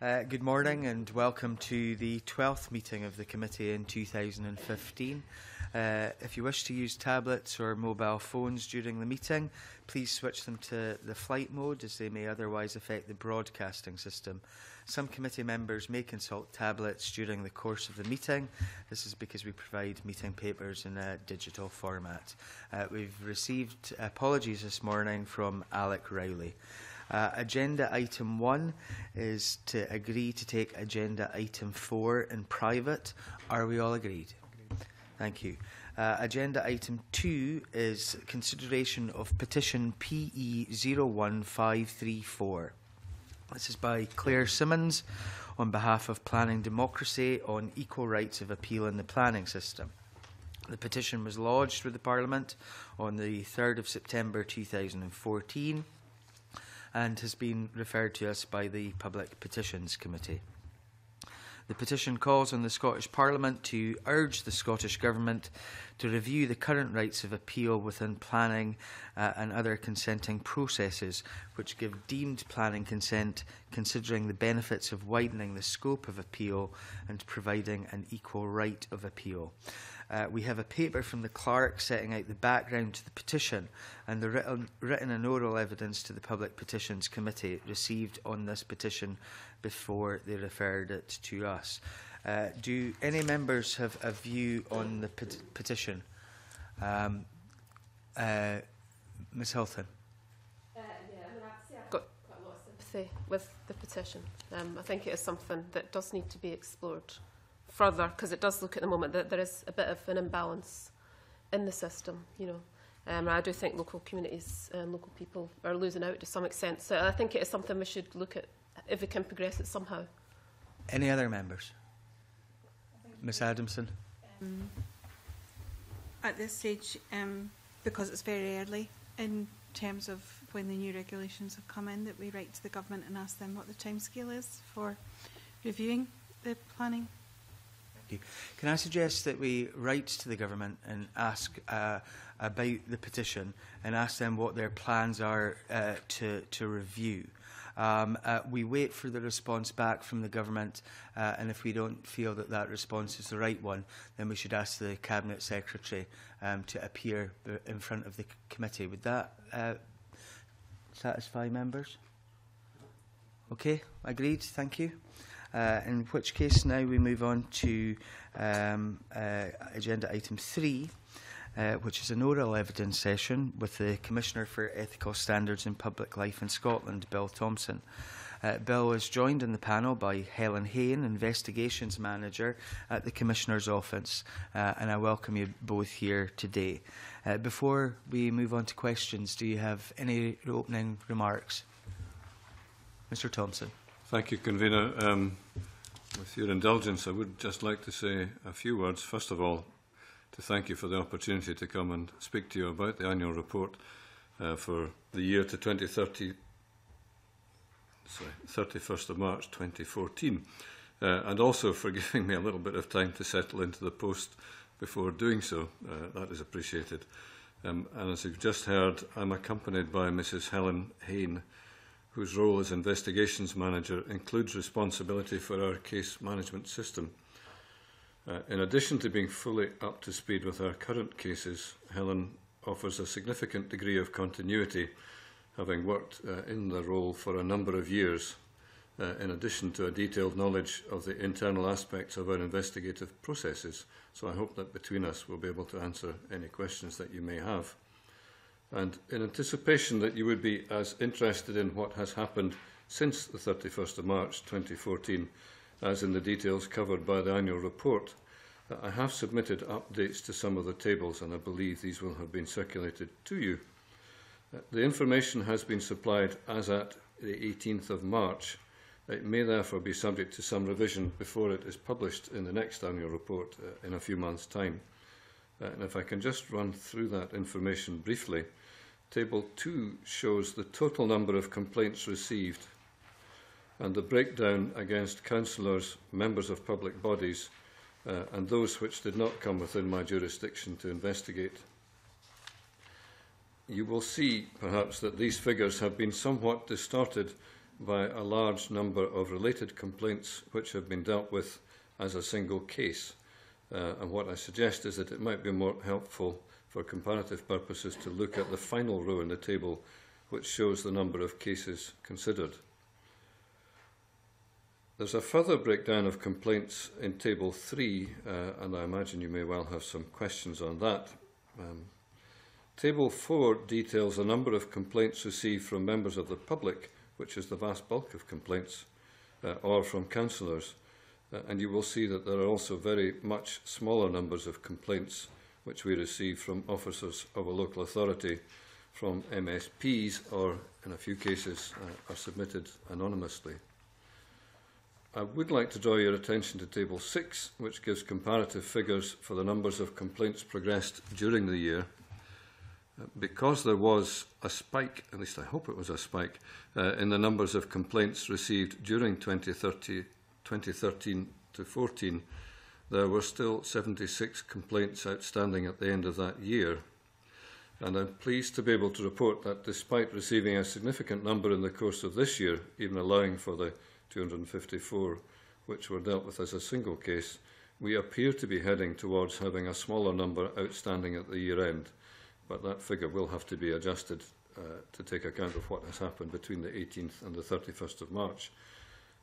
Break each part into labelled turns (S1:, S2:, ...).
S1: Uh, good morning and welcome to the 12th meeting of the committee in 2015. Uh, if you wish to use tablets or mobile phones during the meeting, please switch them to the flight mode as they may otherwise affect the broadcasting system. Some committee members may consult tablets during the course of the meeting. This is because we provide meeting papers in a digital format. Uh, we've received apologies this morning from Alec Rowley. Uh, agenda item one is to agree to take agenda item four in private. Are we all agreed? agreed. Thank you. Uh, agenda item two is consideration of petition PE 01534. This is by Claire Simmons on behalf of Planning Democracy on equal rights of appeal in the planning system. The petition was lodged with the Parliament on the 3rd of September 2014 and has been referred to us by the Public Petitions Committee. The petition calls on the Scottish Parliament to urge the Scottish Government to review the current rights of appeal within planning uh, and other consenting processes, which give deemed planning consent considering the benefits of widening the scope of appeal and providing an equal right of appeal. Uh, we have a paper from the clerk setting out the background to the petition and the written, written and oral evidence to the Public Petitions Committee received on this petition before they referred it to us. Uh, do any members have a view on the pet petition? Um, uh, Ms Hilton.
S2: Uh, yeah, I got quite a lot with the petition. Um, I think it is something that does need to be explored further because it does look at the moment that there is a bit of an imbalance in the system, you know. Um, I do think local communities and local people are losing out to some extent. So I think it is something we should look at if we can progress it somehow.
S1: Any other members? Ms Adamson?
S3: Um, at this stage, um, because it's very early in terms of when the new regulations have come in, that we write to the government and ask them what the timescale is for reviewing the planning
S1: you. Can I suggest that we write to the government and ask uh, about the petition and ask them what their plans are uh, to, to review? Um, uh, we wait for the response back from the government, uh, and if we don't feel that that response is the right one, then we should ask the cabinet secretary um, to appear uh, in front of the committee. Would that uh, satisfy members? Okay, agreed. Thank you uh, in which case now we move on to um, uh, agenda item three, uh, which is an oral evidence session with the Commissioner for Ethical Standards in Public Life in Scotland, Bill Thompson. Uh, Bill is joined in the panel by Helen Hain, Investigations Manager at the Commissioner's Office, uh, and I welcome you both here today. Uh, before we move on to questions, do you have any opening remarks? Mr Thompson.
S4: Thank you, Convener. Um, with your indulgence, I would just like to say a few words. First of all, to thank you for the opportunity to come and speak to you about the annual report uh, for the year to 2030, sorry, 31st of March 2014, uh, and also for giving me a little bit of time to settle into the post before doing so. Uh, that is appreciated. Um, and as you've just heard, I'm accompanied by Mrs. Helen Hain, whose role as investigations manager includes responsibility for our case management system. Uh, in addition to being fully up to speed with our current cases, Helen offers a significant degree of continuity, having worked uh, in the role for a number of years, uh, in addition to a detailed knowledge of the internal aspects of our investigative processes. So I hope that between us we'll be able to answer any questions that you may have and in anticipation that you would be as interested in what has happened since the 31st of March 2014 as in the details covered by the annual report, uh, I have submitted updates to some of the tables and I believe these will have been circulated to you. Uh, the information has been supplied as at the 18th of March. It may therefore be subject to some revision before it is published in the next annual report uh, in a few months' time. and if I can just run through that information briefly, Table 2 shows the total number of complaints received and the breakdown against councillors, members of public bodies uh, and those which did not come within my jurisdiction to investigate. You will see, perhaps, that these figures have been somewhat distorted by a large number of related complaints which have been dealt with as a single case. Uh, and what I suggest is that it might be more helpful for comparative purposes to look at the final row in the table which shows the number of cases considered. There's a further breakdown of complaints in Table 3, uh, and I imagine you may well have some questions on that. Um, table 4 details the number of complaints received from members of the public, which is the vast bulk of complaints, uh, or from councillors, uh, and you will see that there are also very much smaller numbers of complaints which we receive from officers of a local authority from MSPs or, in a few cases, uh, are submitted anonymously. I would like to draw your attention to Table 6, which gives comparative figures for the numbers of complaints progressed during the year. Uh, because there was a spike, at least I hope it was a spike, uh, in the numbers of complaints received during 2013, 2013 to 14, there were still 76 complaints outstanding at the end of that year. And I'm pleased to be able to report that despite receiving a significant number in the course of this year, even allowing for the 254 which were dealt with as a single case, we appear to be heading towards having a smaller number outstanding at the year end. But that figure will have to be adjusted uh, to take account of what has happened between the 18th and the 31st of March.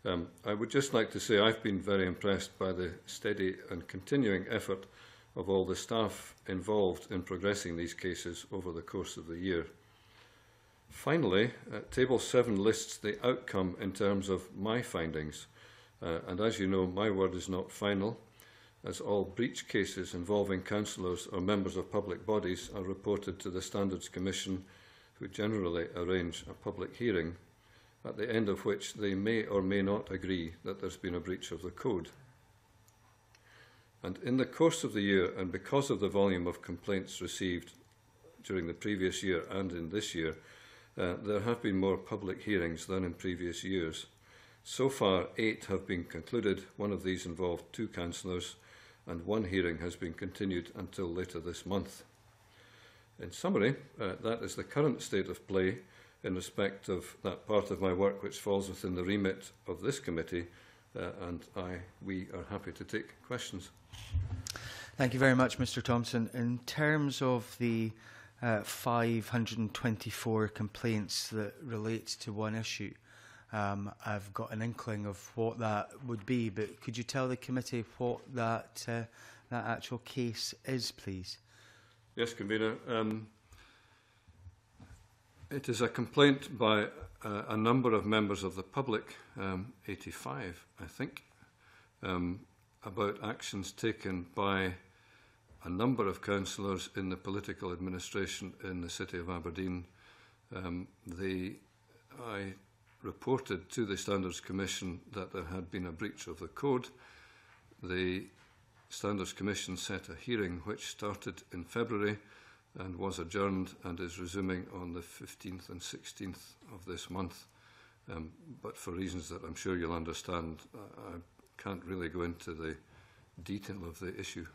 S4: Um, I would just like to say I've been very impressed by the steady and continuing effort of all the staff involved in progressing these cases over the course of the year. Finally, uh, Table 7 lists the outcome in terms of my findings. Uh, and as you know, my word is not final, as all breach cases involving councillors or members of public bodies are reported to the Standards Commission, who generally arrange a public hearing at the end of which they may or may not agree that there's been a breach of the code. And in the course of the year, and because of the volume of complaints received during the previous year and in this year, uh, there have been more public hearings than in previous years. So far, eight have been concluded. One of these involved two councillors, and one hearing has been continued until later this month. In summary, uh, that is the current state of play in respect of that part of my work which falls within the remit of this committee, uh, and I, we are happy to take questions.
S1: Thank you very much, Mr Thompson. In terms of the uh, 524 complaints that relate to one issue, um, I've got an inkling of what that would be, but could you tell the committee what that, uh, that actual case is, please?
S4: Yes, Convener. Um, It is a complaint by uh, a number of members of the public, um, 85 I think, um, about actions taken by a number of councillors in the political administration in the city of Aberdeen. Um, they, I reported to the Standards Commission that there had been a breach of the code. The Standards Commission set a hearing which started in February and was adjourned and is resuming on the 15th and 16th of this month. Um, but for reasons that I'm sure you'll understand, I, I can't really go into the detail of the issue.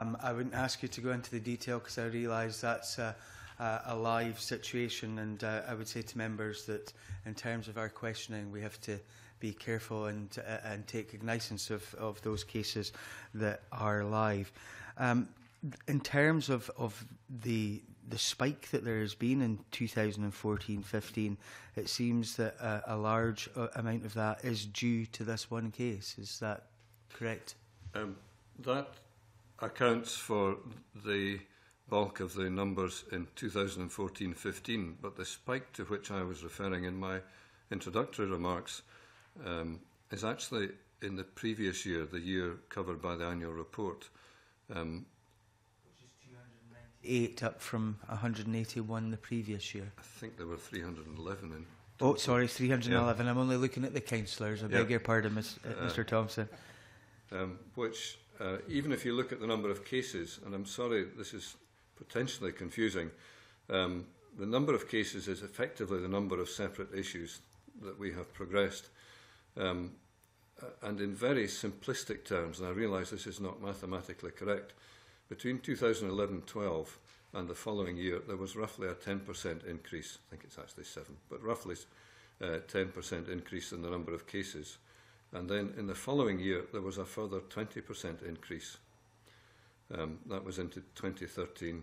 S1: Um, I wouldn't ask you to go into the detail because I realise that's a, a, a live situation and uh, I would say to members that in terms of our questioning we have to be careful and, uh, and take cognizance of, of those cases that are live. Um, in terms of, of the the spike that there has been in 2014-15, it seems that uh, a, large uh, amount of that is due to this one case. Is that correct?
S4: Um, that accounts for the bulk of the numbers in 2014-15, but the spike to which I was referring in my introductory remarks um, is actually in the previous year, the year covered by the annual report. Um,
S1: 8 up from 181 the previous year.
S4: I think there were 311 in.
S1: Oh, sorry, 311. Yeah. I'm only looking at the councillors. I yeah. beg your pardon, Miss, uh, uh Mr. Thompson.
S4: Um, which, uh, even if you look at the number of cases, and I'm sorry, this is potentially confusing, um, the number of cases is effectively the number of separate issues that we have progressed. Um, and in very simplistic terms, and I realise this is not mathematically correct, Between 2011-12 and the following year, there was roughly a 10% increase, I think it's actually 7, but roughly 10% uh, increase in the number of cases. And then in the following year, there was a further 20% increase. Um, that was into
S1: 2013-14.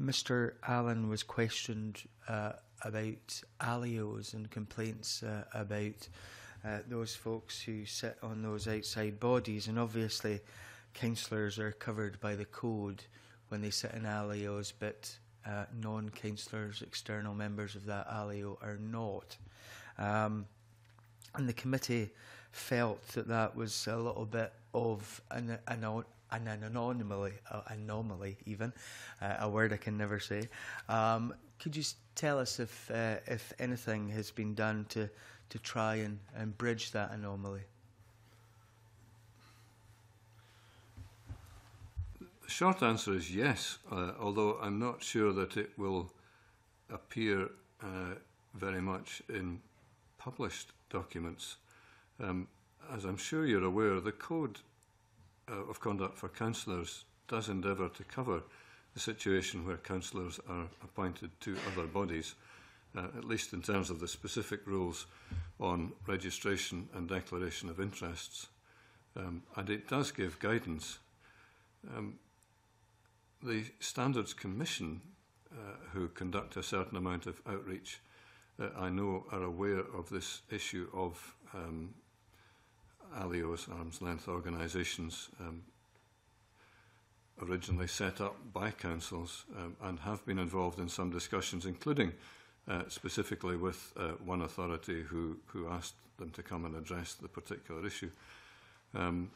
S1: Mr. Allen was questioned uh, about alios and complaints uh, about uh, those folks who sit on those outside bodies, and obviously councillors are covered by the code when they sit in alios, but uh, non-councillors, external members of that ALIO are not. Um, and the committee felt that that was a little bit of an, an, an, an anomaly, uh, anomaly even, uh, a word I can never say. Um, could you tell us if, uh, if anything has been done to, to try and, and bridge that anomaly?
S4: short answer is yes, uh, although I'm not sure that it will appear uh, very much in published documents. Um, as I'm sure you're aware, the Code uh, of Conduct for Councillors does endeavour to cover the situation where councillors are appointed to other bodies, uh, at least in terms of the specific rules on registration and declaration of interests. Um, and it does give guidance. Um, the Standards Commission, uh, who conduct a certain amount of outreach, uh, I know are aware of this issue of um, alios, arm's length organisations, um, originally set up by councils um, and have been involved in some discussions, including uh, specifically with uh, one authority who, who asked them to come and address the particular issue. Um,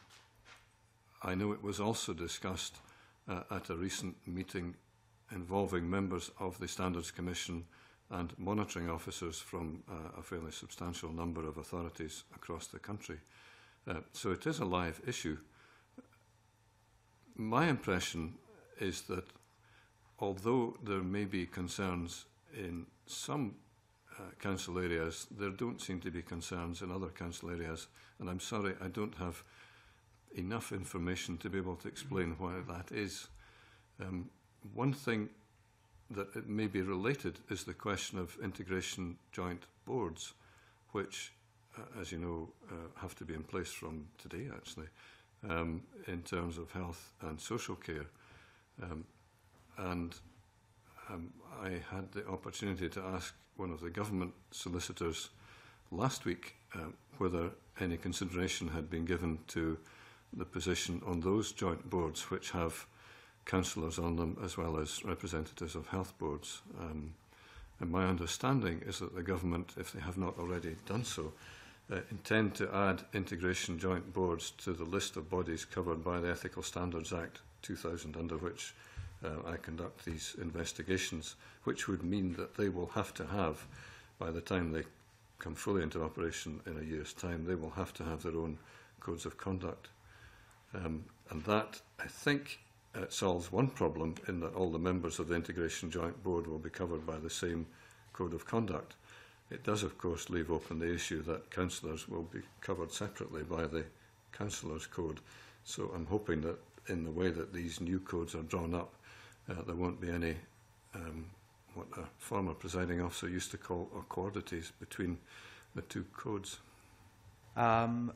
S4: I know it was also discussed uh, at a recent meeting involving members of the Standards Commission and monitoring officers from uh, a fairly substantial number of authorities across the country. Uh, so it is a live issue. My impression is that although there may be concerns in some uh, council areas, there don't seem to be concerns in other council areas. And I'm sorry, I don't have enough information to be able to explain mm. why that is. Um, one thing that it may be related is the question of integration joint boards, which, uh, as you know, uh, have to be in place from today, actually, um, in terms of health and social care. Um, and um, I had the opportunity to ask one of the government solicitors last week um, whether any consideration had been given to the position on those joint boards which have councillors on them as well as representatives of health boards. Um, and my understanding is that the government, if they have not already done so, uh, intend to add integration joint boards to the list of bodies covered by the Ethical Standards Act 2000, under which uh, I conduct these investigations, which would mean that they will have to have, by the time they come fully into operation in a year's time, they will have to have their own codes of conduct. Um, and that, I think, uh, solves one problem in that all the members of the Integration Joint Board will be covered by the same code of conduct. It does, of course, leave open the issue that councillors will be covered separately by the councillors' code. So I'm hoping that in the way that these new codes are drawn up, uh, there won't be any um, what a former presiding officer used to call accordities between the two codes.
S1: Um,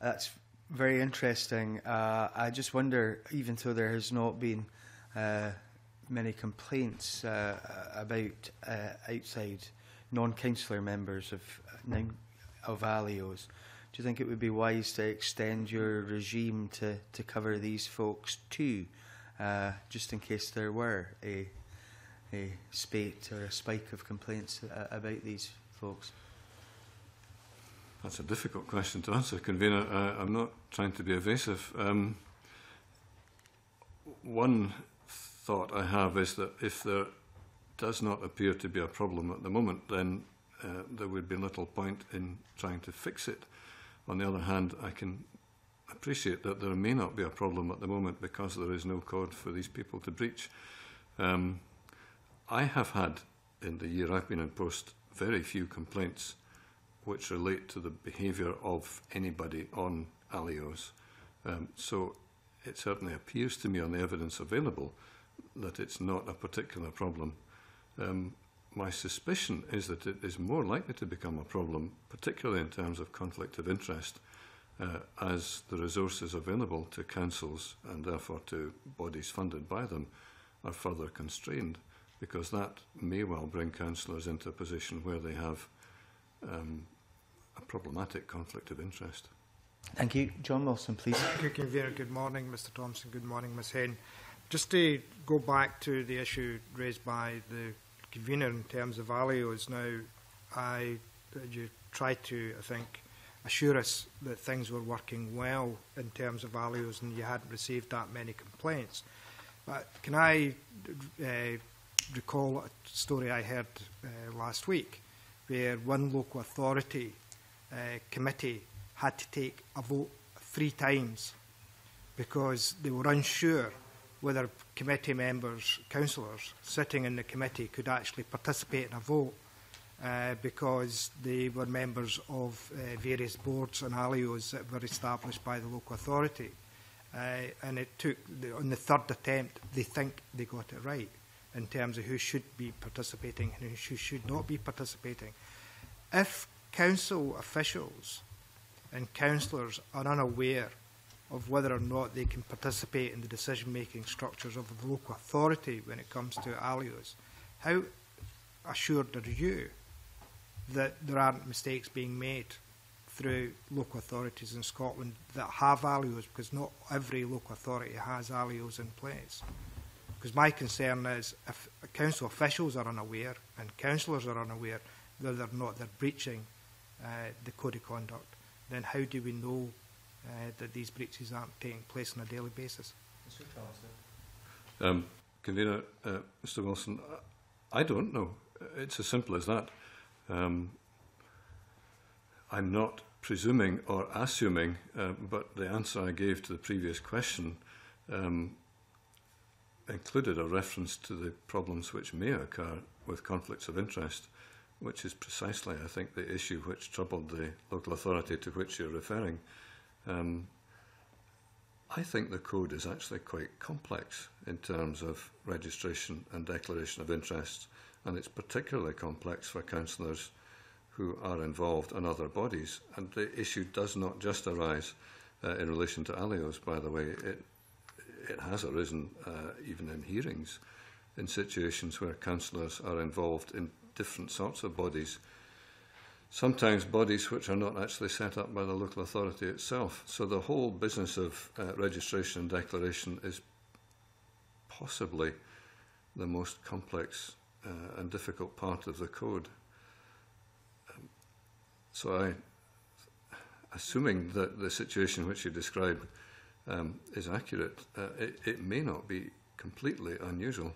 S1: that's Very interesting. Uh, I just wonder, even though there has not been uh, many complaints uh, about uh, outside non-councillor members of uh, of Alios, do you think it would be wise to extend your regime to, to cover these folks too, uh, just in case there were a, a spate or a spike of complaints uh, about these folks?
S4: That's a difficult question to answer, convener. Uh, I'm not trying to be evasive. Um, one thought I have is that if there does not appear to be a problem at the moment, then uh, there would be little point in trying to fix it. On the other hand, I can appreciate that there may not be a problem at the moment because there is no code for these people to breach. Um, I have had, in the year I've been in post, very few complaints which relate to the behaviour of anybody on allios. Um, so it certainly appears to me on the evidence available that it's not a particular problem. Um, my suspicion is that it is more likely to become a problem, particularly in terms of conflict of interest, uh, as the resources available to councils and therefore to bodies funded by them are further constrained, because that may well bring councillors into a position where they have um, a problematic conflict of interest.
S1: Thank you. John Wilson, please.
S5: Thank you, Good morning, Mr Thompson. Good morning, Ms Hen. Just to go back to the issue raised by the Convener in terms of values, now I, you try to, I think, assure us that things were working well in terms of values and you hadn't received that many complaints. But can I uh, recall a story I heard uh, last week where one local authority uh, committee had to take a vote three times because they were unsure whether committee members, councillors sitting in the committee could actually participate in a vote uh, because they were members of uh, various boards and alios that were established by the local authority. Uh, and it took, the, on the third attempt, they think they got it right in terms of who should be participating and who should not be participating. If council officials and councillors are unaware of whether or not they can participate in the decision-making structures of the local authority when it comes to alios. How assured are you that there aren't mistakes being made through local authorities in Scotland that have alios because not every local authority has alios in place. Because my concern is if council officials are unaware and councillors are unaware, whether or not, they're breaching uh, the code of conduct, then how do we know uh, that these breaches aren't taking place on a daily basis? Mr. Charleston.
S4: Um, Convener, uh, Mr. Wilson, I don't know. It's as simple as that. Um, I'm not presuming or assuming, uh, but the answer I gave to the previous question um, included a reference to the problems which may occur with conflicts of interest which is precisely, I think, the issue which troubled the local authority to which you're referring. Um, I think the code is actually quite complex in terms of registration and declaration of interests, and it's particularly complex for councillors who are involved in other bodies. And the issue does not just arise uh, in relation to alios, by the way. It, it has arisen uh, even in hearings in situations where councillors are involved in different sorts of bodies. Sometimes bodies which are not actually set up by the local authority itself. So the whole business of uh, registration and declaration is possibly the most complex uh, and difficult part of the code. Um, so I, assuming that the situation which you describe um, is accurate, uh, it, it may not be completely unusual.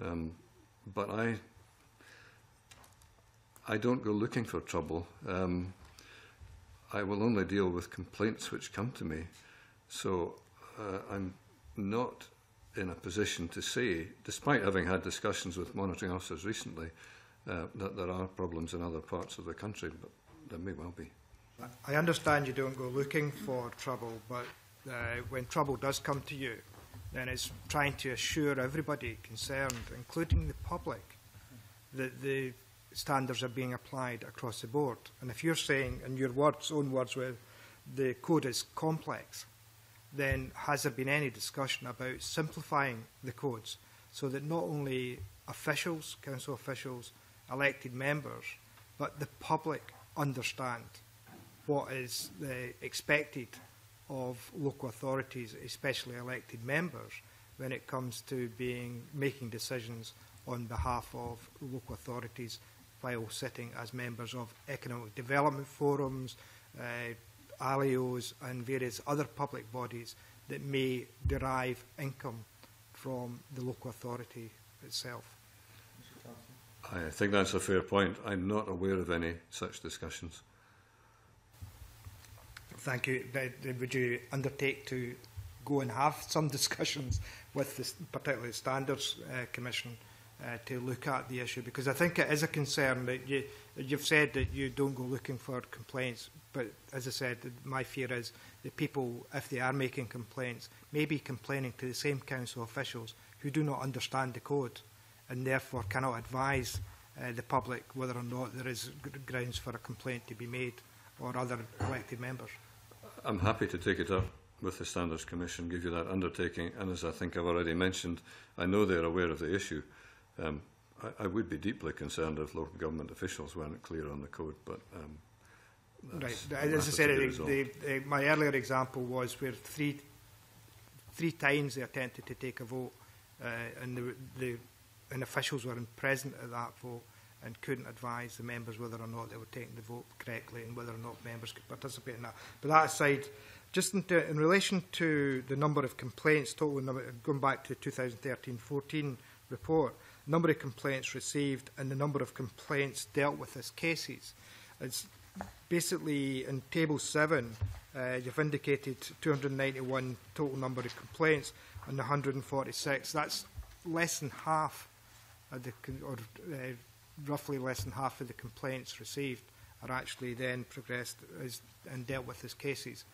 S4: Um, but I I don't go looking for trouble. Um, I will only deal with complaints which come to me. So uh, I'm not in a position to say, despite having had discussions with monitoring officers recently, uh, that there are problems in other parts of the country, but there may well be.
S5: I understand you don't go looking for trouble, but uh, when trouble does come to you, then it's trying to assure everybody concerned, including the public, that the standards are being applied across the board. And if you're saying, in your words, own words, where the code is complex, then has there been any discussion about simplifying the codes so that not only officials, council officials, elected members, but the public understand what is expected of local authorities, especially elected members, when it comes to being making decisions on behalf of local authorities while sitting as members of economic development forums, uh, ALIOs and various other public bodies that may derive income from the local authority itself.
S4: I think that's a fair point. I'm not aware of any such discussions.
S5: Thank you. Uh, would you undertake to go and have some discussions with the, particularly the Standards uh, Commission uh, to look at the issue because I think it is a concern that you, you've said that you don't go looking for complaints, but as I said, my fear is that people, if they are making complaints, may be complaining to the same council officials who do not understand the code and therefore cannot advise uh, the public whether or not there is grounds for a complaint to be made or other elected members.
S4: I'm happy to take it up with the Standards Commission, give you that undertaking, and as I think I've already mentioned, I know they're aware of the issue. Um, I, I would be deeply concerned if local government officials weren't clear on the code, but um,
S5: Right. As I said, the, the, the, my earlier example was where three, three times they attempted to take a vote, uh, and the, the and officials were present at that vote and couldn't advise the members whether or not they were taking the vote correctly and whether or not members could participate in that. But that aside, just in, in relation to the number of complaints, total number, going back to the 2013-14 report, number of complaints received and the number of complaints dealt with as cases. It's basically in Table 7, uh, you've indicated 291 total number of complaints and 146. That's less than half, of the, or uh, roughly less than half of the complaints received are actually then progressed as, and dealt with as cases.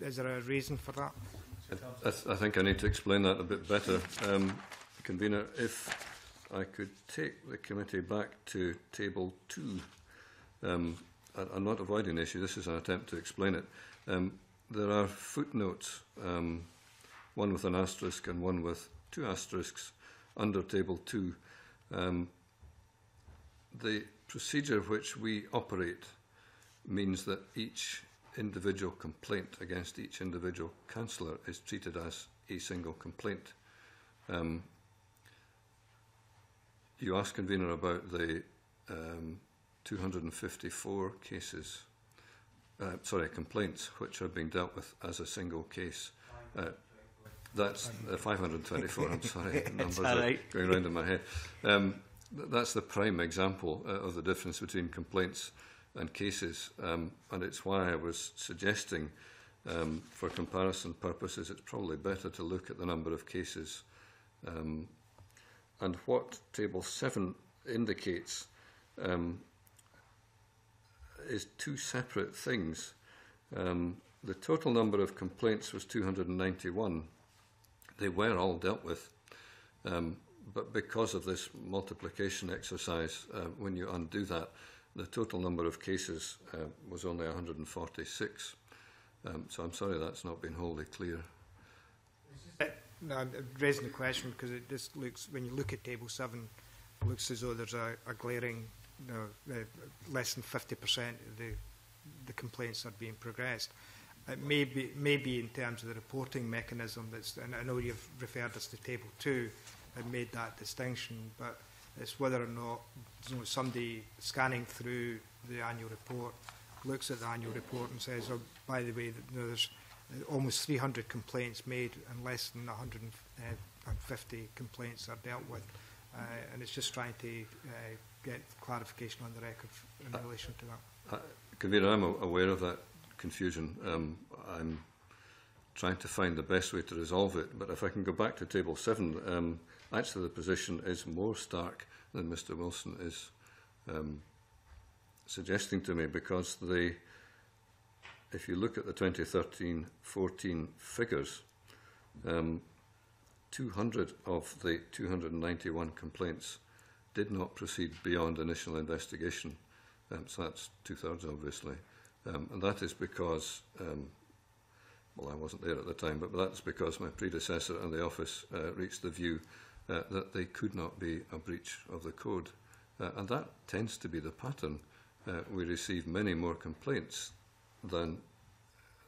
S5: Is there a reason for that?
S4: I, I, th I think I need to explain that a bit better. Um, convener, if I could take the committee back to table two. Um, I, I'm not avoiding the issue, this is an attempt to explain it. Um, there are footnotes, um, one with an asterisk and one with two asterisks, under table two. Um, the procedure which we operate means that each individual complaint against each individual councillor is treated as a single complaint. Um, You asked Convener about the um, 254 cases, uh, sorry, complaints, which have been dealt with as a single case. Uh, that's uh, 524, I'm sorry, the numbers right. going round in my head. Um, th that's the prime example uh, of the difference between complaints and cases, um, and it's why I was suggesting um, for comparison purposes it's probably better to look at the number of cases um, and what Table 7 indicates um, is two separate things. Um, the total number of complaints was 291. They were all dealt with. Um, but because of this multiplication exercise, uh, when you undo that, the total number of cases uh, was only 146. Um, so I'm sorry that's not been wholly clear.
S5: No, I'm raising the question because it just looks, when you look at Table 7, it looks as though there's a, a glaring, you know, uh, less than 50% of the, the complaints are being progressed. It may be, may be in terms of the reporting mechanism, that's, and I know you've referred us to Table 2 and made that distinction, but it's whether or not you know, somebody scanning through the annual report looks at the annual report and says, oh, by the way, you know, there's almost 300 complaints made and less than 150 uh, complaints are dealt with. Uh, and it's just trying to uh, get clarification on the record in uh, relation to that.
S4: Convener, uh, I'm aware of that confusion. Um, I'm trying to find the best way to resolve it. But if I can go back to Table 7, um, actually the position is more stark than Mr Wilson is um, suggesting to me because the if you look at the 2013-14 figures, um, 200 of the 291 complaints did not proceed beyond initial investigation. Um, so that's two-thirds, obviously. Um, and that is because, um, well, I wasn't there at the time, but that's because my predecessor and the office uh, reached the view uh, that they could not be a breach of the code. Uh, and that tends to be the pattern. Uh, we receive many more complaints than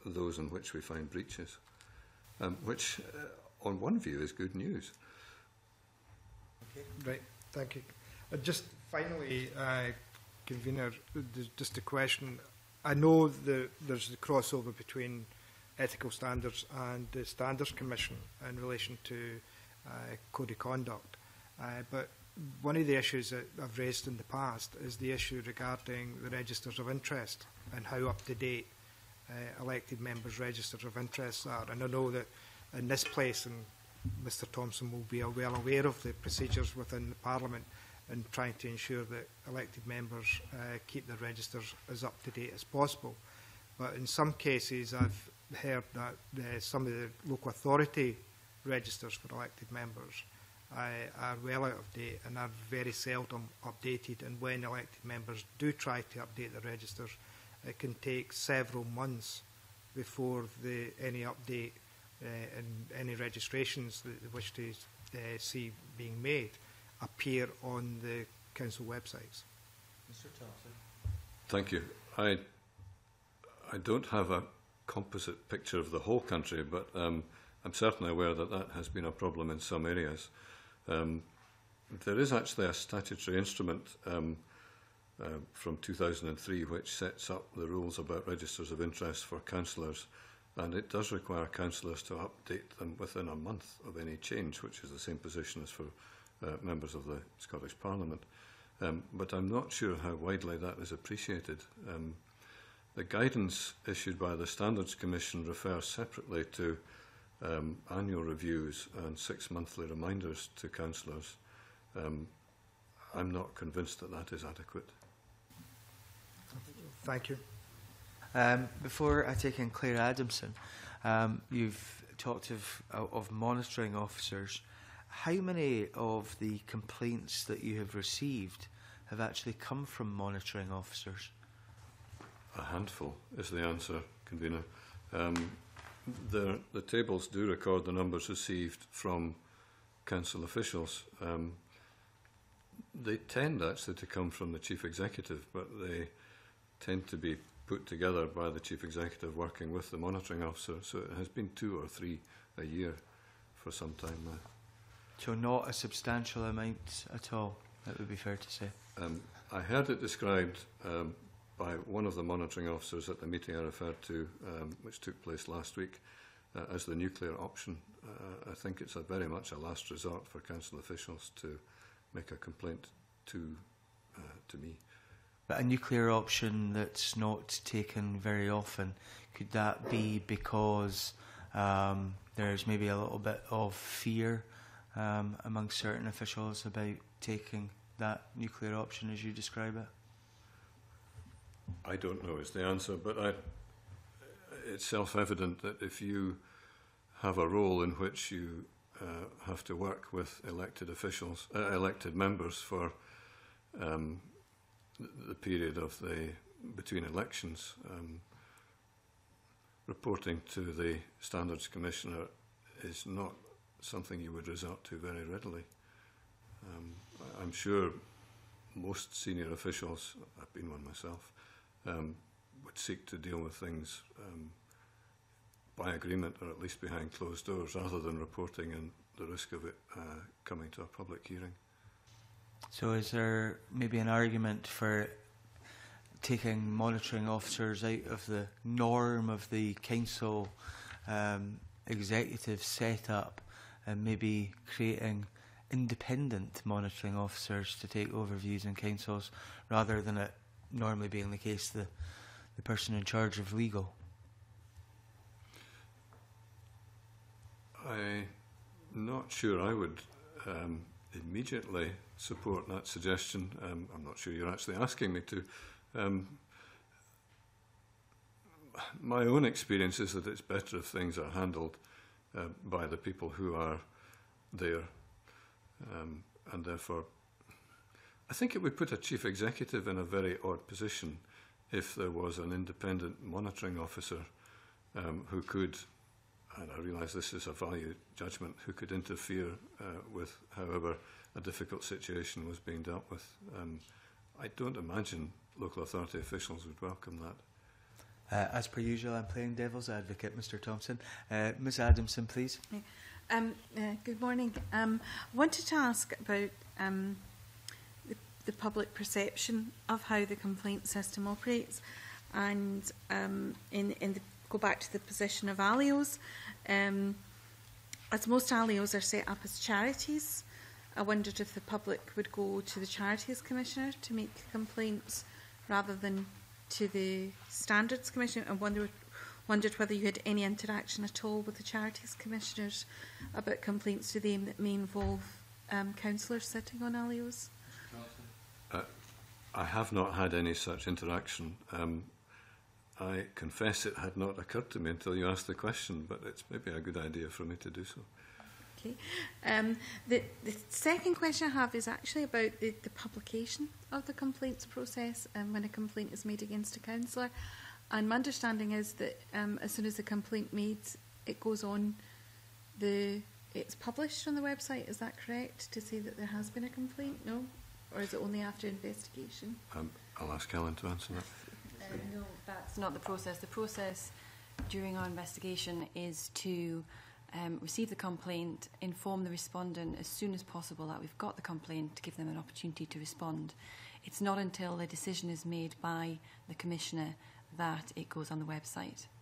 S4: those in which we find breaches, um, which uh, on one view is good news.
S5: Okay, right, thank you. Uh, just finally, uh, convener, just a question. I know the, there's a crossover between ethical standards and the Standards Commission in relation to uh, code of conduct, uh, but one of the issues that I've raised in the past is the issue regarding the registers of interest and how up to date uh, elected members' registers of interest are. And I know that in this place, and Mr Thompson will be well aware of the procedures within the Parliament and trying to ensure that elected members uh, keep their registers as up to date as possible. But in some cases, I've heard that uh, some of the local authority registers for elected members are well out of date and are very seldom updated. And when elected members do try to update the registers, it can take several months before the, any update uh, and any registrations that they wish to uh, see being made appear on the council websites.
S1: Mr. Thompson.
S4: Thank you. I I don't have a composite picture of the whole country, but um, I'm certainly aware that that has been a problem in some areas. Um, there is actually a statutory instrument um, uh, from 2003 which sets up the rules about registers of interest for councillors and it does require councillors to update them within a month of any change, which is the same position as for uh, members of the Scottish Parliament. Um, but I'm not sure how widely that is appreciated. Um, the guidance issued by the Standards Commission refers separately to um, annual reviews and six monthly reminders to councillors, um, I'm not convinced that that is adequate.
S5: Thank you.
S1: Um, before I take in Claire Adamson, um, you've talked of, of monitoring officers. How many of the complaints that you have received have actually come from monitoring officers?
S4: A handful is the answer, convener. Um, the, the tables do record the numbers received from council officials. Um, they tend actually to come from the chief executive, but they tend to be put together by the chief executive working with the monitoring officer. So it has been two or three a year for some time now.
S1: So not a substantial amount at all, that would be fair to say.
S4: Um, I heard it described um, by one of the monitoring officers at the meeting I referred to, um, which took place last week, uh, as the nuclear option. Uh, I think it's a very much a last resort for council officials to make a complaint to uh, to me.
S1: But a nuclear option that's not taken very often, could that be because um, there's maybe a little bit of fear um, among certain officials about taking that nuclear option as you describe it?
S4: I don't know is the answer, but I, it's self-evident that if you have a role in which you uh, have to work with elected officials, uh, elected members for um, the period of the between elections, um, reporting to the standards commissioner is not something you would resort to very readily. Um, I'm sure most senior officials, I've been one myself, um, would seek to deal with things um, by agreement or at least behind closed doors rather than reporting and the risk of it uh, coming to a public hearing.
S1: So is there maybe an argument for taking monitoring officers out of the norm of the council um, executive setup and maybe creating independent monitoring officers to take over views in councils rather than it normally being the case, the, the person in charge of legal?
S4: I'm not sure I would um, immediately support that suggestion. Um, I'm not sure you're actually asking me to. Um, my own experience is that it's better if things are handled uh, by the people who are there um, and therefore I think it would put a chief executive in a very odd position if there was an independent monitoring officer um, who could, and I realise this is a value judgment, who could interfere uh, with however a difficult situation was being dealt with. Um, I don't imagine local authority officials would welcome that.
S1: Uh, as per usual, I'm playing devil's advocate, Mr Thompson. Uh, Ms Adamson, please.
S3: Um, uh, good morning. Um, wanted to ask about um, the public perception of how the complaint system operates. And um, in, in the, go back to the position of alios, um, as most alios are set up as charities, I wondered if the public would go to the Charities Commissioner to make complaints rather than to the Standards commission and wonder wondered whether you had any interaction at all with the Charities Commissioners about complaints to them that may involve um, councillors sitting on alios.
S4: I have not had any such interaction. Um, I confess it had not occurred to me until you asked the question, but it's maybe a good idea for me to do so.
S3: Okay. Um, the, the second question I have is actually about the, the publication of the complaints process and um, when a complaint is made against a councillor. And my understanding is that um, as soon as the complaint made, it goes on the it's published on the website. Is that correct to say that there has been a complaint? No. Or is it only after investigation?
S4: Um, I'll ask Ellen to answer that.
S6: Uh, no, that's not the process. The process during our investigation is to um, receive the complaint, inform the respondent as soon as possible that we've got the complaint to give them an opportunity to respond. It's not until the decision is made by the Commissioner that it goes on the website.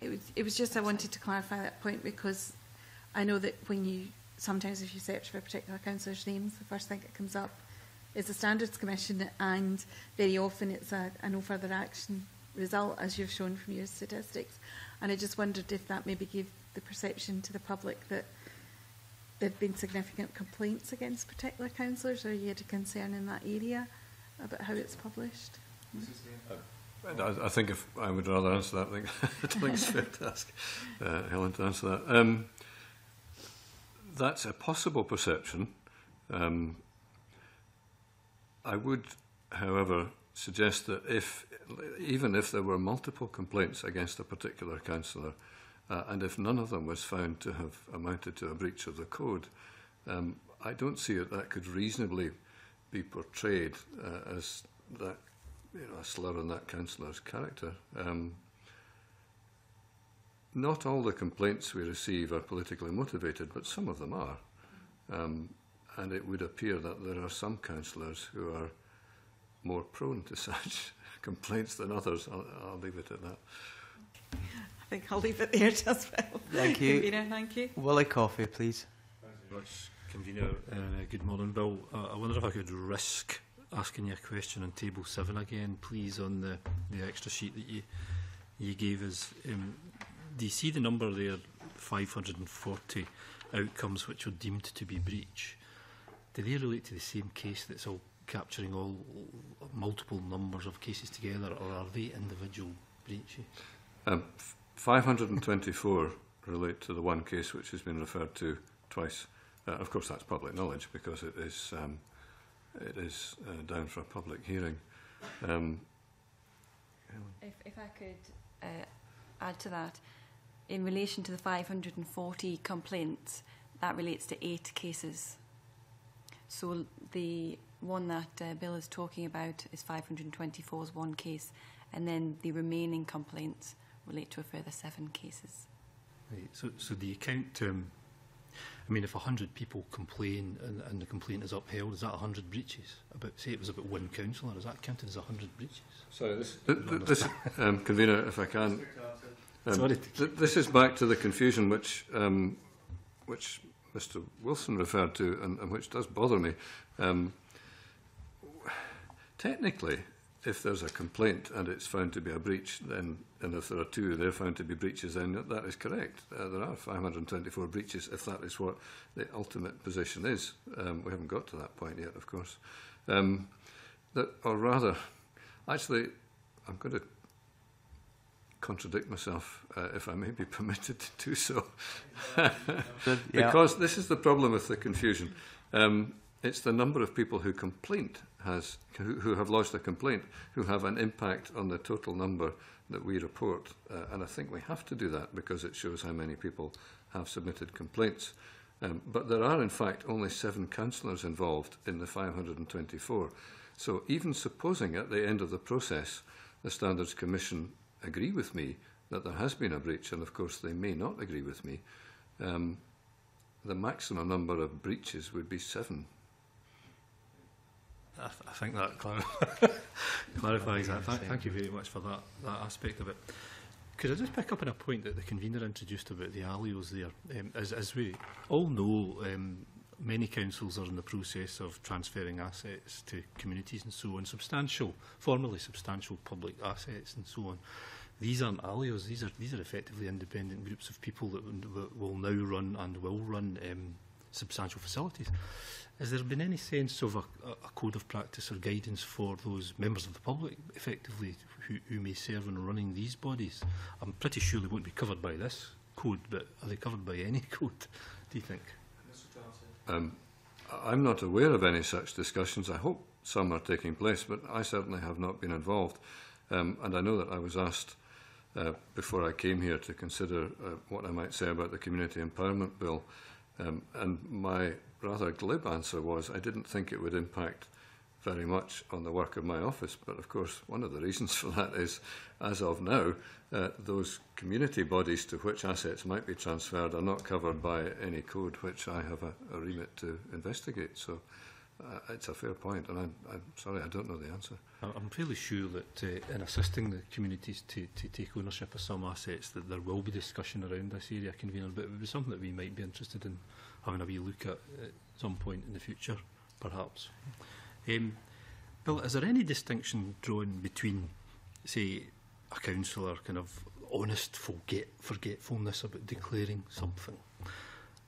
S6: It was it
S3: was just website. I wanted to clarify that point because I know that when you sometimes if you search for a particular councillor's names, the first thing that comes up is the Standards Commission, and very often it's a, a no further action result, as you've shown from your statistics. And I just wondered if that maybe gave the perception to the public that there have been significant complaints against particular councillors? or you had a concern in that area about how it's published?
S4: I, I think if I would rather answer that, I think, I think it's fair to ask uh, Helen to answer that. Um, that's a possible perception. Um, I would, however, suggest that if, even if there were multiple complaints against a particular councillor, Uh, and if none of them was found to have amounted to a breach of the code, um, I don't see that that could reasonably be portrayed uh, as that you know, a slur on that councillor's character. Um, not all the complaints we receive are politically motivated, but some of them are. Um, and it would appear that there are some councillors who are more prone to such complaints than others. I'll, I'll leave it at that.
S3: I think I'll leave it there just well.
S1: Thank you.
S3: Convener, thank you.
S1: Willie Coffee, please.
S7: Much convener, uh, good morning, Bill. Uh, I wonder if I could risk asking you a question on Table 7 again, please, on the, the extra sheet that you you gave us. Um, do you see the number there, 540 outcomes which were deemed to be breach? Do they relate to the same case that's all capturing all multiple numbers of cases together, or are they individual breaches?
S4: Um, 524 relate to the one case which has been referred to twice. Uh, of course, that's public knowledge because it is um, it is uh, down for a public hearing. Um,
S6: if, if I could uh, add to that, in relation to the 540 complaints, that relates to eight cases. So the one that uh, Bill is talking about is 524's one case, and then the remaining complaints relate to a further seven cases.
S7: Right. So, so the account term, um, I mean, if 100 people complain and, and the complaint is upheld, is that 100 breaches? About, say it was about one councillor, is that counted as 100 breaches?
S4: Sorry, this... this um, convener, if I can... Um,
S7: Sorry.
S4: this is back to the confusion which, um, which Mr Wilson referred to and, and which does bother me. Um, technically, if there's a complaint and it's found to be a breach, then, and if there are two, they're found to be breaches, then that is correct. Uh, there are 524 breaches, if that is what the ultimate position is. Um, we haven't got to that point yet, of course. Um, that, or rather, actually, I'm going to contradict myself, uh, if I may be permitted to do so. because this is the problem with the confusion. Um, it's the number of people who complaint has who, who have lodged a complaint who have an impact on the total number that we report uh, and I think we have to do that because it shows how many people have submitted complaints um, but there are in fact only seven councillors involved in the 524 so even supposing at the end of the process the standards commission agree with me that there has been a breach and of course they may not agree with me um, the maximum number of breaches would be seven
S7: I, th I think that clar clarifies that. Th thank you very much for that, that aspect of it. Could I just pick up on a point that the convener introduced about the allios there? Um, as, as we all know, um, many councils are in the process of transferring assets to communities and so on, substantial, formerly substantial public assets and so on. These aren't allios, these are, these are effectively independent groups of people that will now run and will run um, substantial facilities. Has there been any sense of a, a code of practice or guidance for those members of the public, effectively, who, who may serve in running these bodies? I'm pretty sure they won't be covered by this code, but are they covered by any code, do you think? Mr Johnson.
S4: Um, I'm not aware of any such discussions. I hope some are taking place, but I certainly have not been involved. Um, and I know that I was asked uh, before I came here to consider uh, what I might say about the Community Empowerment Bill. Um, and my rather glib answer was I didn't think it would impact very much on the work of my office. But of course, one of the reasons for that is, as of now, uh, those community bodies to which assets might be transferred are not covered by any code which I have a, a remit to investigate. So. Uh, it's a fair point, and I'm, I'm sorry, I don't know the answer.
S7: I'm fairly sure that uh, in assisting the communities to, to take ownership of some assets, that there will be discussion around this area, convener, but it would be something that we might be interested in having a wee look at at some point in the future, perhaps. Um, Bill, is there any distinction drawn between, say, a councillor kind of honest forget, forgetfulness about declaring something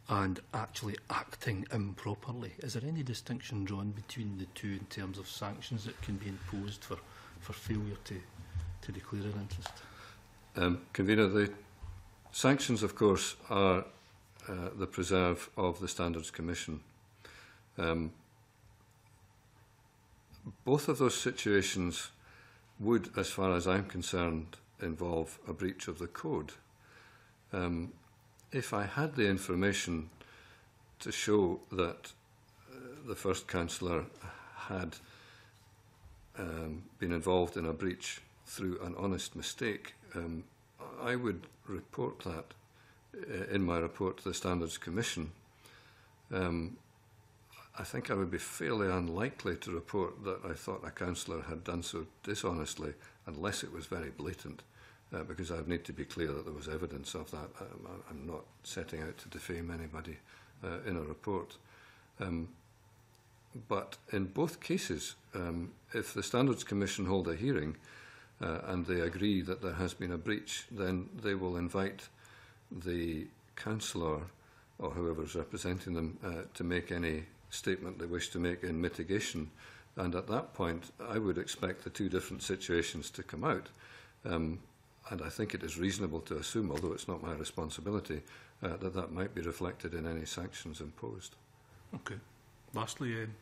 S7: and actually acting improperly. Is there any distinction drawn between the two in terms of sanctions that can be imposed for, for failure to, to declare an interest?
S4: Um, Convener, the sanctions, of course, are uh, the preserve of the Standards Commission. Um, both of those situations would, as far as I'm concerned, involve a breach of the code. Um, if I had the information to show that uh, the first councillor had um, been involved in a breach through an honest mistake, um, I would report that uh, in my report to the Standards Commission. Um, I think I would be fairly unlikely to report that I thought a councillor had done so dishonestly unless it was very blatant uh, because I need to be clear that there was evidence of that. Um, I'm not setting out to defame anybody uh, in a report. Um, but in both cases, um, if the Standards Commission hold a hearing uh, and they agree that there has been a breach, then they will invite the councillor or whoever is representing them uh, to make any statement they wish to make in mitigation. And at that point, I would expect the two different situations to come out. Um, and I think it is reasonable to assume, although it's not my responsibility, uh, that that might be reflected in any sanctions imposed.
S7: Okay. Lastly, um,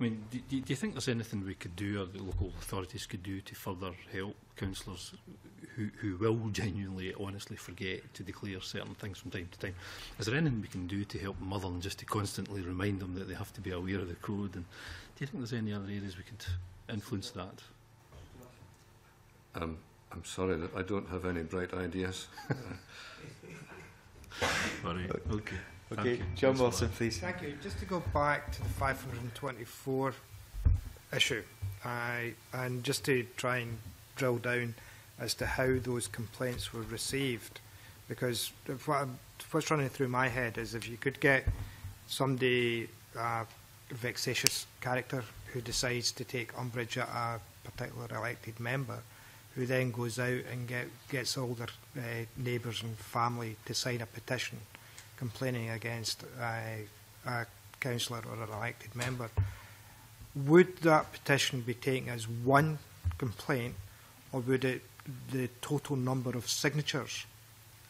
S7: I mean, do, do you think there's anything we could do or the local authorities could do to further help councillors who, who will genuinely, honestly forget to declare certain things from time to time? Is there anything we can do to help mother and just to constantly remind them that they have to be aware of the code? And do you think there's any other areas we could influence that?
S4: Um, I'm sorry that I don't have any bright ideas.
S7: sorry. Okay.
S1: okay. Okay, John Wilson, please.
S5: Thank you. Just to go back to the 524 issue, I, and just to try and drill down as to how those complaints were received, because what what's running through my head is if you could get somebody uh, vexatious character who decides to take umbrage at a particular elected member, who then goes out and get, gets all their uh, neighbours and family to sign a petition complaining against a, eh, a councillor or an elected member. Would that petition be taken as one complaint or would it the total number of signatures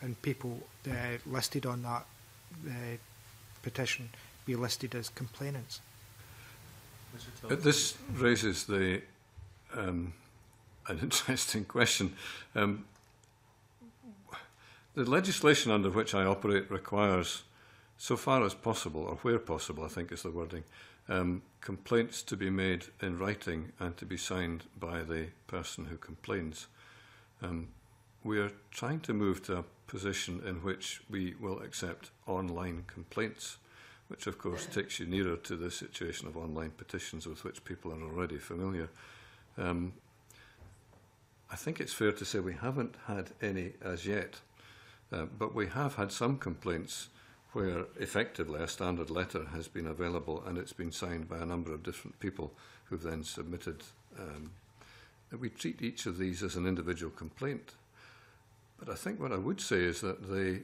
S5: and people uh, listed on that uh, petition be listed as complainants?
S4: This raises the um, an interesting question. Um, the legislation under which I operate requires, so far as possible, or where possible, I think is the wording, um, complaints to be made in writing and to be signed by the person who complains. Um, we are trying to move to a position in which we will accept online complaints, which of course takes you nearer to the situation of online petitions with which people are already familiar. Um, I think it's fair to say we haven't had any as yet, uh, but we have had some complaints where effectively a standard letter has been available and it's been signed by a number of different people who've then submitted. Um, we treat each of these as an individual complaint. But I think what I would say is that the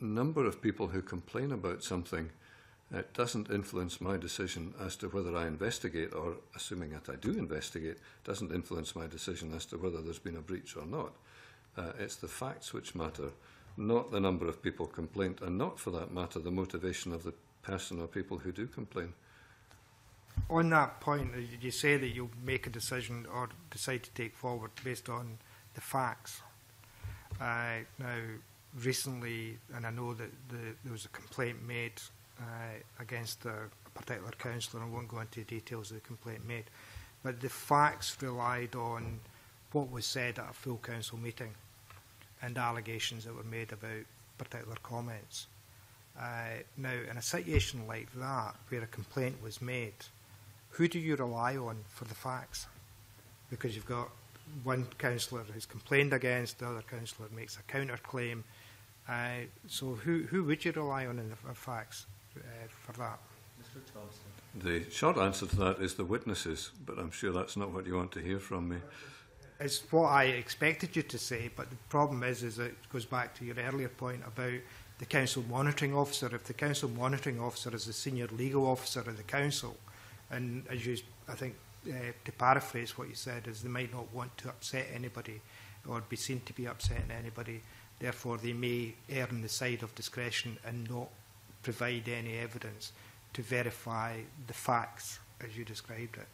S4: number of people who complain about something It doesn't influence my decision as to whether I investigate or, assuming that I do investigate, doesn't influence my decision as to whether there's been a breach or not. Uh, it's the facts which matter, not the number of people complained, and not, for that matter, the motivation of the person or people who do complain.
S5: On that point, uh, you say that you'll make a decision or decide to take forward based on the facts. Uh, now, recently, and I know that the, there was a complaint made Uh, against a particular councillor. I won't go into the details of the complaint made. But the facts relied on what was said at a full council meeting and allegations that were made about particular comments. Uh, now, in a situation like that, where a complaint was made, who do you rely on for the facts? Because you've got one councillor who's complained against, the other councillor makes a counterclaim. Uh, so who, who would you rely on in the facts? Er, for that.
S1: Mr Thompson.
S4: The short answer to that is the witnesses, but I'm sure that's not what you want to hear from me.
S5: It's what I expected you to say, but the problem is, is it goes back to your earlier point about the council monitoring officer. If the council monitoring officer is the senior legal officer of the council, and as you, I think, uh, to paraphrase what you said, is they might not want to upset anybody or be seen to be upsetting anybody. Therefore, they may err on the side of discretion and not provide any evidence to verify the facts as you described it,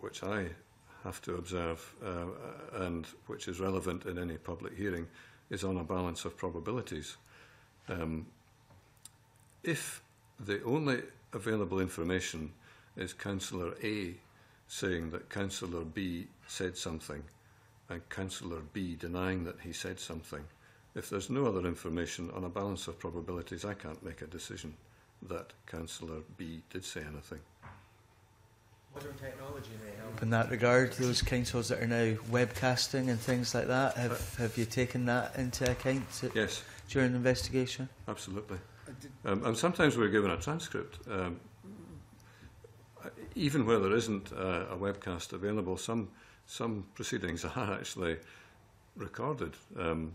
S4: which I have to observe uh, and which is relevant in any public hearing is on a balance of probabilities. Um, if the only available information is Councillor A saying that Councillor B said something and Councillor B denying that he said something, if there's no other information on a balance of probabilities, I can't make a decision that Councillor B did say anything
S1: modern technology may help. In that regard, those councils that are now webcasting and things like that, have, have you taken that into account
S4: yes.
S1: during investigation?
S4: Absolutely. Um, and sometimes we're given a transcript. Um, even where there isn't uh, a webcast available, some, some proceedings are actually recorded. Um,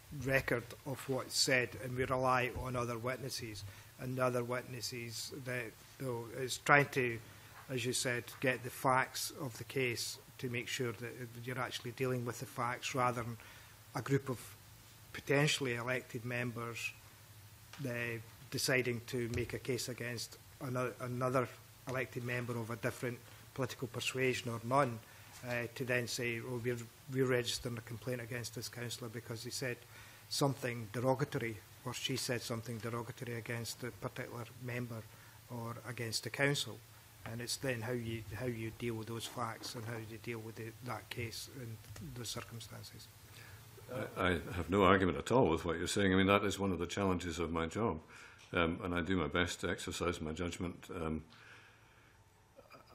S5: record of what's said, and we rely on other witnesses. And other witnesses, that, you is trying to as you said, get the facts of the case to make sure that you're actually dealing with the facts rather than a group of potentially elected members uh, deciding to make a case against another, another, elected member of a different political persuasion or none uh, to then say, oh, we're, we're registering a complaint against this councillor because he said something derogatory or she said something derogatory against a particular member or against the council. and it's then how you how you deal with those facts and how you deal with the, that case and the circumstances.
S4: I, I have no argument at all with what you're saying. I mean, that is one of the challenges of my job, um, and I do my best to exercise my judgment. Um,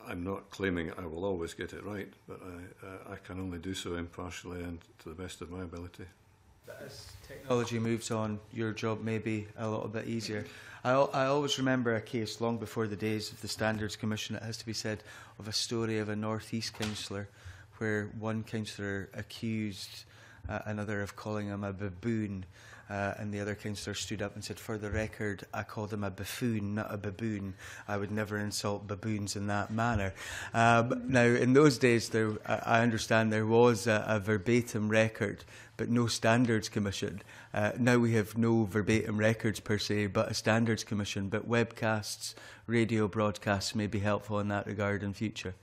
S4: I'm not claiming I will always get it right, but I, uh, I can only do so impartially and to the best of my ability.
S1: As technology moves on, your job may be a little bit easier. I, I always remember a case long before the days of the Standards Commission, it has to be said, of a story of a North East councillor where one councillor accused uh, another of calling him a baboon Uh, and the other councillor stood up and said, For the record, I call them a buffoon, not a baboon. I would never insult baboons in that manner. Um, now, in those days, there, I understand there was a, a verbatim record but no standards commission. Uh, now we have no verbatim records per se, but a standards commission. But webcasts, radio broadcasts may be helpful in that regard in future.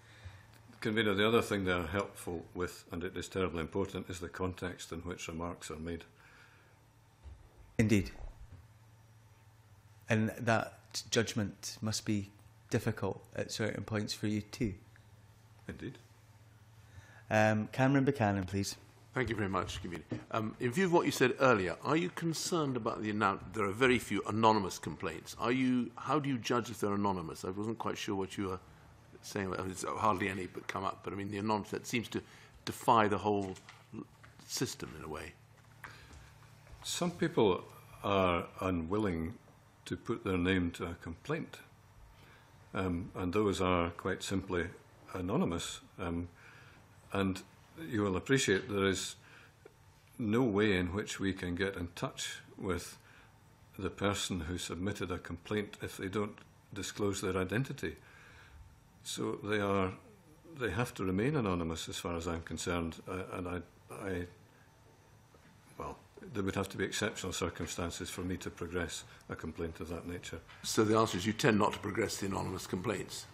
S4: Convener, the other thing they are helpful with, and it is terribly important, is the context in which remarks are made.
S1: Indeed. And that judgment must be difficult at certain points for you too.
S4: Indeed.
S1: Um, Cameron Buchanan, please.
S8: Thank you very much, Kibini. Um, in view of what you said earlier, are you concerned about the amount? There are very few anonymous complaints. Are you? How do you judge if they're anonymous? I wasn't quite sure what you were saying. Well, there's hardly any but come up. But I mean, the anonymous that seems to defy the whole system in a way.
S4: Some people are unwilling to put their name to a complaint, um, and those are quite simply anonymous. Um, and you will appreciate there is no way in which we can get in touch with the person who submitted a complaint if they don't disclose their identity. So they are they have to remain anonymous as far as I'm concerned, uh, and I, I there would have to be exceptional circumstances for me to progress a complaint of that nature.
S8: So the answer is you tend not to progress the anonymous complaints?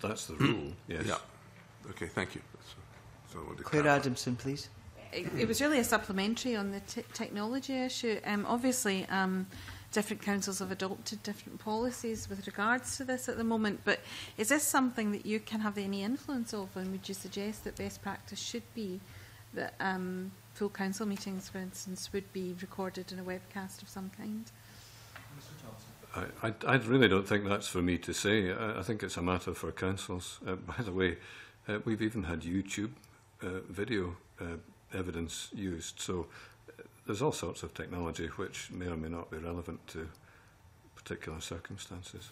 S4: That's the rule, hmm. yes.
S8: Yeah. Okay, thank you.
S1: So Claire Adamson, please.
S3: It, it, was really a supplementary on the technology issue. Um, obviously, um, different councils have adopted different policies with regards to this at the moment, but is this something that you can have any influence over? And would you suggest that best practice should be that um, full council meetings, for instance, would be recorded in a webcast of some kind?
S4: I, I, I really don't think that's for me to say. I, I think it's a matter for councils. Uh, by the way, uh, we've even had YouTube uh, video uh, evidence used. So uh, there's all sorts of technology which may or may not be relevant to particular circumstances.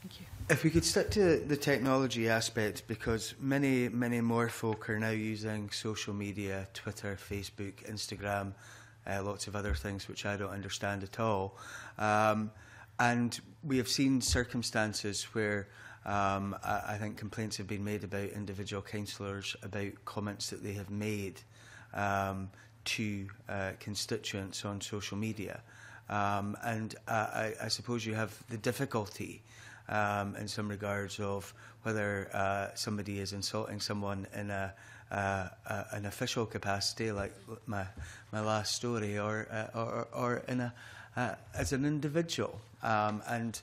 S3: Thank
S1: If we could stick to the technology aspect, because many, many more folk are now using social media, Twitter, Facebook, Instagram, uh, lots of other things which I don't understand at all. Um, and we have seen circumstances where um, I, I think complaints have been made about individual councillors about comments that they have made um, to uh, constituents on social media. Um, and uh, I, I suppose you have the difficulty um, in some regards of whether uh, somebody is insulting someone in a, uh, a, uh, an official capacity, like my my last story, or uh, or, or in a uh, as an individual. Um, and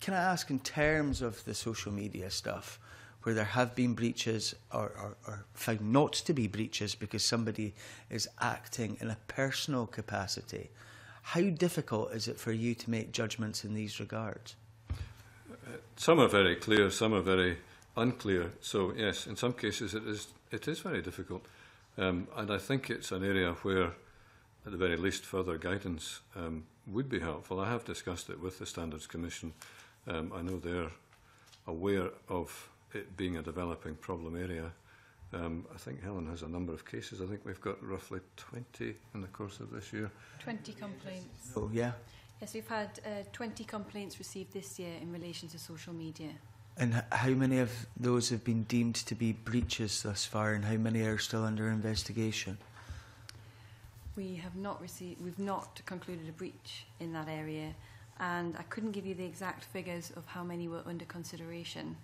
S1: can I ask, in terms of the social media stuff, where there have been breaches or, or, or found not to be breaches because somebody is acting in a personal capacity, how difficult is it for you to make judgments in these regards?
S4: some are very clear, some are very unclear. So yes, in some cases it is it is very difficult, um, and I think it's an area where, at the very least, further guidance um, would be helpful. I have discussed it with the Standards Commission. Um, I know they're aware of it being a developing problem area. Um, I think Helen has a number of cases. I think we've got roughly 20 in the course of this year.
S6: 20 complaints.
S1: Oh, yeah.
S6: Yes, we've had uh, 20 complaints received this year in relation to social media.
S1: And how many of those have been deemed to be breaches thus far, and how many are still under investigation?
S6: We have not received, we've not concluded a breach in that area, and I couldn't give you the exact figures of how many were under consideration.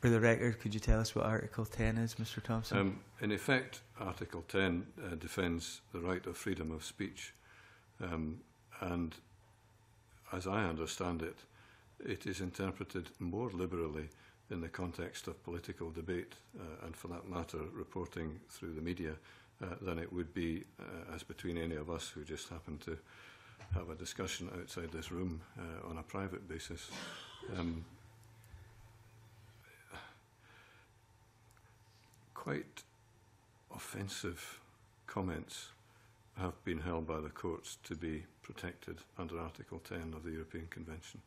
S6: For the
S1: record, could you tell us what Article 10 is, Mr Thompson?
S4: Um, in effect, Article 10 uh, defends the right of freedom of speech um, and as I understand it, it is interpreted more liberally in the context of political debate uh, and, for that matter, reporting through the media uh, than it would be uh, as between any of us who just happen to have a discussion outside this room uh, on a private basis. Um, quite offensive comments have been held by the courts to be protected under Article 10 of the European Convention.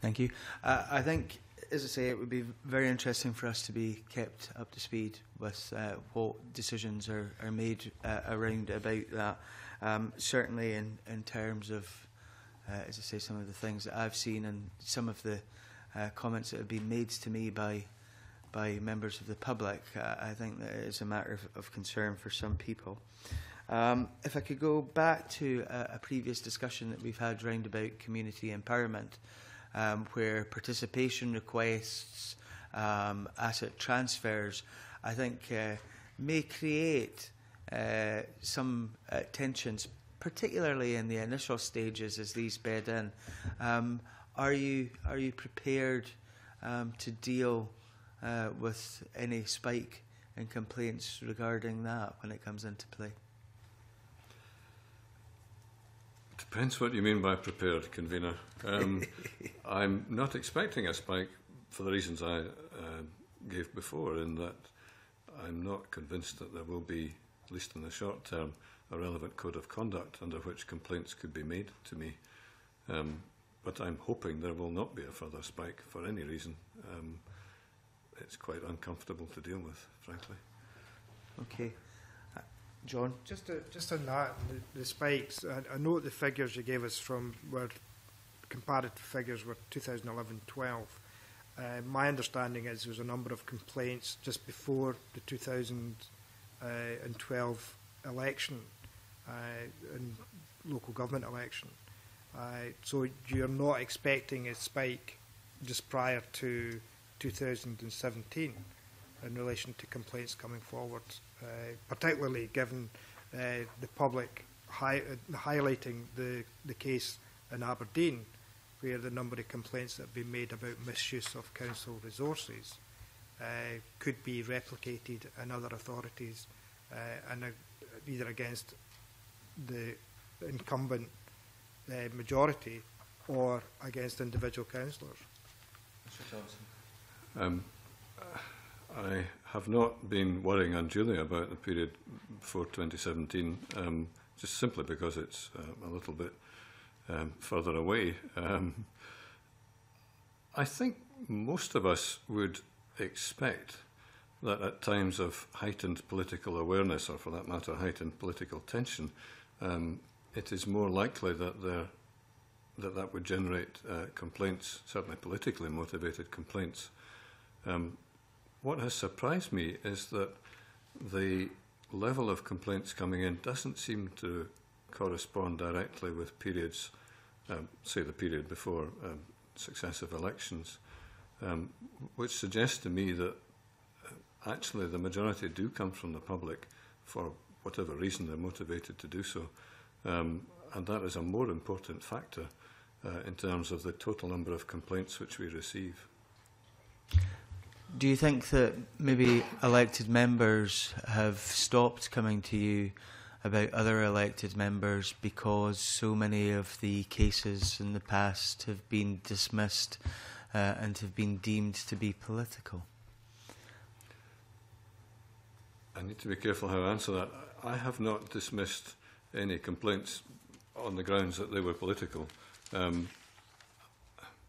S1: Thank you. Uh, I think, as I say, it would be very interesting for us to be kept up to speed with uh, what decisions are, are made uh, around about that. Um, certainly in, in terms of, uh, as I say, some of the things that I've seen and some of the uh, comments that have been made to me by by members of the public, uh, I think that it is a matter of, of concern for some people. Um, if I could go back to a, a previous discussion that we've had round about community empowerment, um, where participation requests, um, asset transfers, I think uh, may create uh, some uh, tensions, particularly in the initial stages as these bed in. Um, are you are you prepared um, to deal uh, with any spike in complaints regarding that when it comes into play?
S4: Depends what you mean by prepared, convener. Um, I'm not expecting a spike for the reasons I uh, gave before, in that I'm not convinced that there will be, at least in the short term, a relevant code of conduct under which complaints could be made to me. Um, but I'm hoping there will not be a further spike for any reason. Um, it's quite uncomfortable to deal with, frankly.
S1: Okay. John?
S5: Just, a, just on that, the, the spikes, I, I note the figures you gave us from were comparative figures were 2011-12. Uh, my understanding is there was a number of complaints just before the 2012 uh, election uh, and local government election. Uh, so you're not expecting a spike just prior to 2017. in relation to complaints coming forward, uh, particularly given uh, the public hi uh, highlighting the, the case in Aberdeen, where the number of complaints that have been made about misuse of council resources uh, could be replicated in other authorities uh, and uh, either against the incumbent uh, majority or against individual councillors.
S1: Mr Johnson.
S4: Um, uh, I have not been worrying unduly about the period before 2017, um, just simply because it's uh, a little bit um, further away. Um, I think most of us would expect that at times of heightened political awareness, or for that matter, heightened political tension, um, it is more likely that there that that would generate uh, complaints, certainly politically motivated complaints. Um, What has surprised me is that the level of complaints coming in doesn't seem to correspond directly with periods, um, say the period before um, successive elections, um, which suggests to me that uh, actually the majority do come from the public for whatever reason they're motivated to do so. Um, and that is a more important factor uh, in terms of the total number of complaints which we receive.
S1: Do you think that maybe elected members have stopped coming to you about other elected members because so many of the cases in the past have been dismissed uh, and have been deemed to be political?
S4: I need to be careful how I answer that. I have not dismissed any complaints on the grounds that they were political. Um,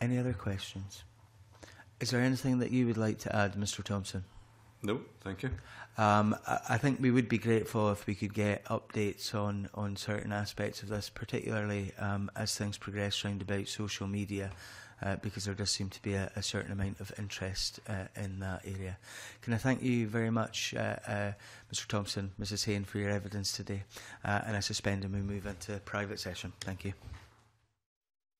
S1: Any other questions? Is there anything that you would like to add, Mr Thompson?
S4: No, thank you.
S1: Um, I, think we would be grateful if we could get updates on, on certain aspects of this, particularly um, as things progress round about social media, uh, because there does seem to be a, a certain amount of interest uh, in that area. Can I thank you very much, uh, uh, Mr. Thompson, Mrs. Hayne, for your evidence today, uh, and I suspend and we move into private session. Thank you.